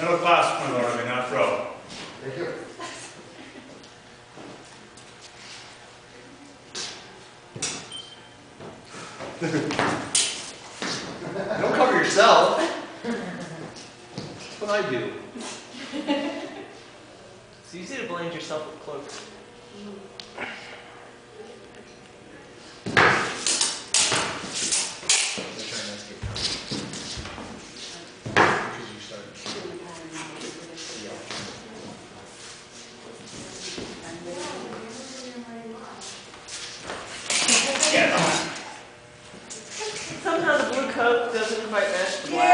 Middle class, my lord, I may not throw. Thank you. Don't cover yourself. That's what I do. It's easy to blind yourself with cloaks. Sometimes the blue coat doesn't quite match the black.